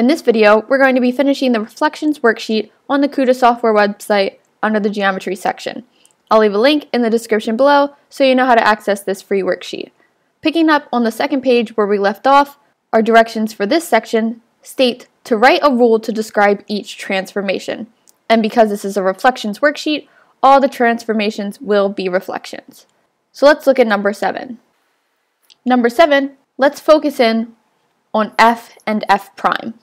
In this video, we're going to be finishing the reflections worksheet on the Kuta software website under the geometry section. I'll leave a link in the description below so you know how to access this free worksheet. Picking up on the second page where we left off, our directions for this section state to write a rule to describe each transformation. And because this is a reflections worksheet, all the transformations will be reflections. So let's look at number 7. Number 7, let's focus in on f and f prime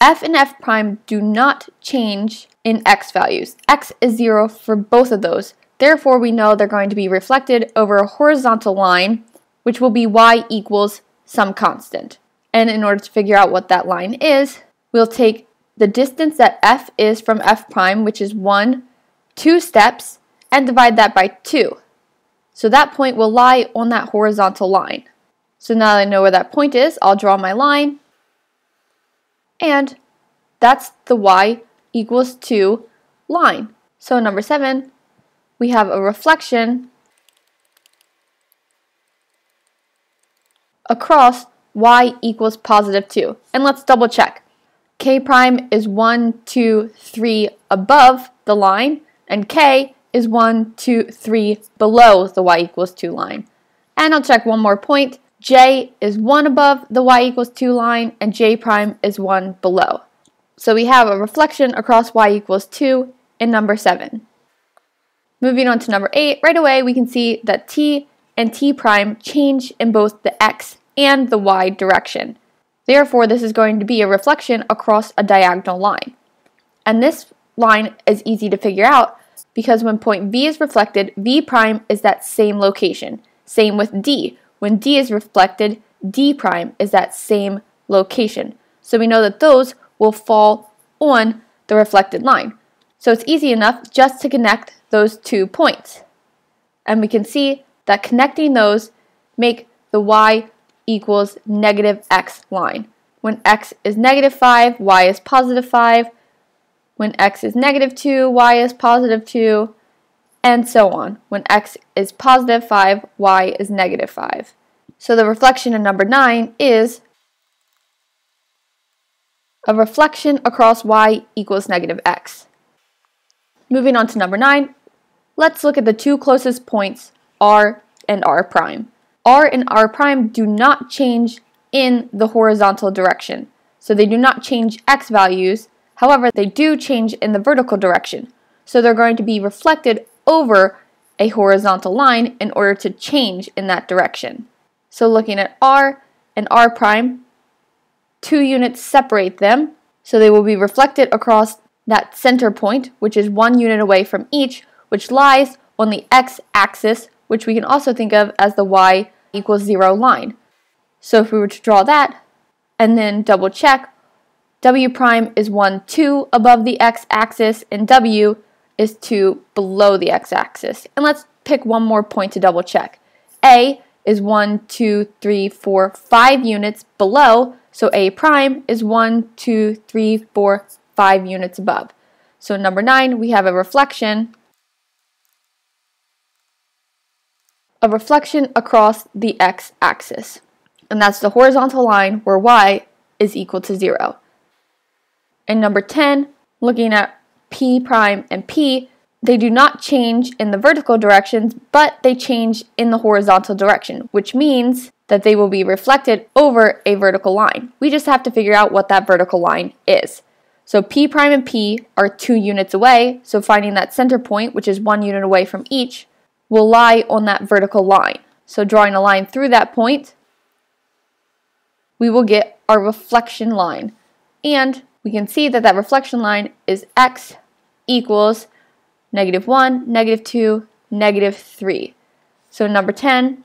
f and f prime do not change in x values. x is 0 for both of those. Therefore, we know they're going to be reflected over a horizontal line, which will be y equals some constant. And in order to figure out what that line is, we'll take the distance that f is from f prime, which is 1, 2 steps, and divide that by 2. So that point will lie on that horizontal line. So now that I know where that point is, I'll draw my line and that's the y equals 2 line. So number 7, we have a reflection across y equals positive 2. And let's double check. k prime is 1, 2, 3 above the line, and k is 1, 2, 3 below the y equals 2 line. And I'll check one more point j is 1 above the y equals 2 line, and j prime is 1 below. So we have a reflection across y equals 2 in number 7. Moving on to number 8, right away we can see that t and t prime change in both the x and the y direction. Therefore, this is going to be a reflection across a diagonal line. And this line is easy to figure out because when point V is reflected, V prime is that same location. Same with D. When D is reflected, D prime is that same location. So we know that those will fall on the reflected line. So it's easy enough just to connect those two points. And we can see that connecting those make the y equals negative x line. When x is negative 5, y is positive 5. When x is negative 2, y is positive 2 and so on. When x is positive 5, y is negative 5. So the reflection in number 9 is a reflection across y equals negative x. Moving on to number 9, let's look at the two closest points, r and r prime. r and r prime do not change in the horizontal direction, so they do not change x values, however they do change in the vertical direction. So they're going to be reflected over a horizontal line in order to change in that direction. So looking at r and r prime, two units separate them, so they will be reflected across that center point, which is one unit away from each, which lies on the x-axis, which we can also think of as the y equals 0 line. So if we were to draw that, and then double check, w prime is 1, 2 above the x-axis, and w is 2 below the x-axis. And let's pick one more point to double check. A is 1, 2, 3, 4, 5 units below, so A prime is 1, 2, 3, 4, 5 units above. So number 9, we have a reflection, a reflection across the x-axis. And that's the horizontal line where y is equal to 0. And number 10, looking at P prime and P, they do not change in the vertical directions, but they change in the horizontal direction, which means that they will be reflected over a vertical line. We just have to figure out what that vertical line is. So P prime and P are two units away, so finding that center point, which is one unit away from each, will lie on that vertical line. So drawing a line through that point, we will get our reflection line. And we can see that that reflection line is x equals negative 1, negative 2, negative 3. So number 10,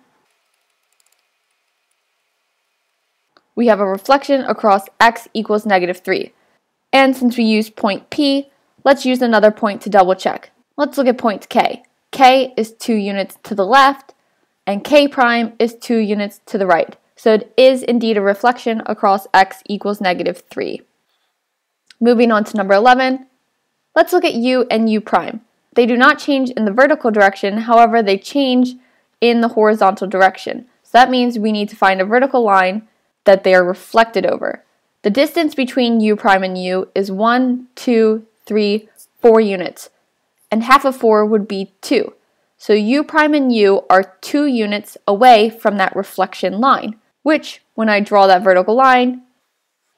we have a reflection across x equals negative 3. And since we use point P, let's use another point to double check. Let's look at point K. K is 2 units to the left, and K prime is 2 units to the right. So it is indeed a reflection across x equals negative 3. Moving on to number 11, let's look at U and U prime. They do not change in the vertical direction, however, they change in the horizontal direction. So that means we need to find a vertical line that they are reflected over. The distance between u prime and u is 1, 2, 3, 4 units, and half of 4 would be 2. So u prime and u are 2 units away from that reflection line, which, when I draw that vertical line,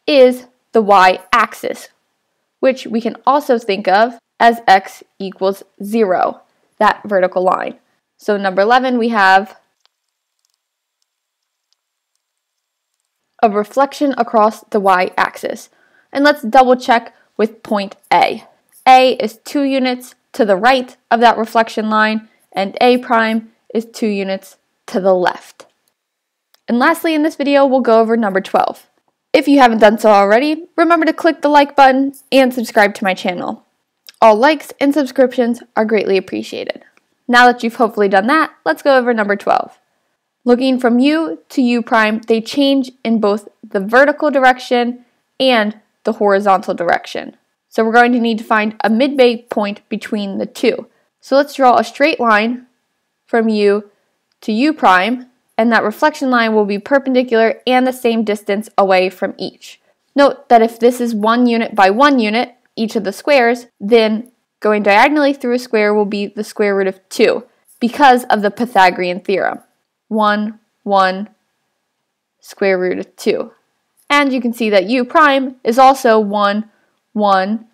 is the y-axis, which we can also think of as x equals 0, that vertical line. So number 11, we have a reflection across the y-axis. And let's double check with point A. A is 2 units to the right of that reflection line, and A prime is 2 units to the left. And lastly in this video, we'll go over number 12. If you haven't done so already, remember to click the like button and subscribe to my channel. All likes and subscriptions are greatly appreciated. Now that you've hopefully done that, let's go over number 12. Looking from u to u prime, they change in both the vertical direction and the horizontal direction. So we're going to need to find a midway point between the two. So let's draw a straight line from u to u prime, and that reflection line will be perpendicular and the same distance away from each. Note that if this is one unit by one unit, each of the squares, then going diagonally through a square will be the square root of 2 because of the Pythagorean theorem. 1, 1, square root of 2. And you can see that u prime is also 1, 1,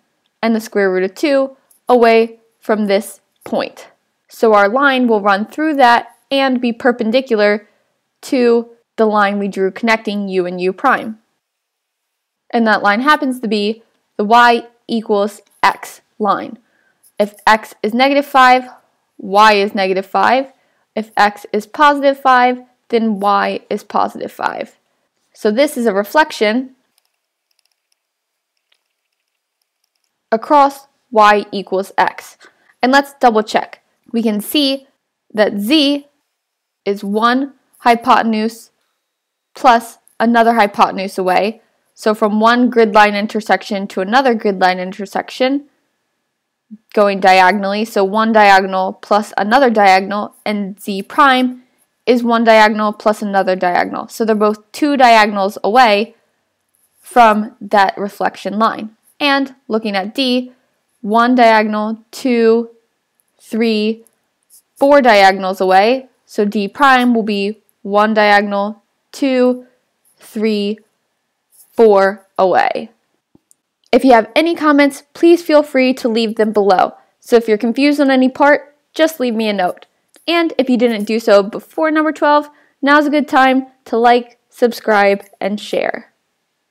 and the square root of 2 away from this point. So our line will run through that and be perpendicular to the line we drew connecting u and u prime. And that line happens to be the y equals x line. If x is negative 5, y is negative 5. If x is positive 5, then y is positive 5. So this is a reflection across y equals x. And let's double check. We can see that z is one hypotenuse plus another hypotenuse away. So from one grid line intersection to another grid line intersection, going diagonally. So one diagonal plus another diagonal, and z prime is one diagonal plus another diagonal. So they're both two diagonals away from that reflection line. And looking at D, one diagonal, two, three, four diagonals away. So D prime will be one diagonal, two, three, four away. If you have any comments, please feel free to leave them below. So if you're confused on any part, just leave me a note. And if you didn't do so before number 12, now's a good time to like, subscribe, and share.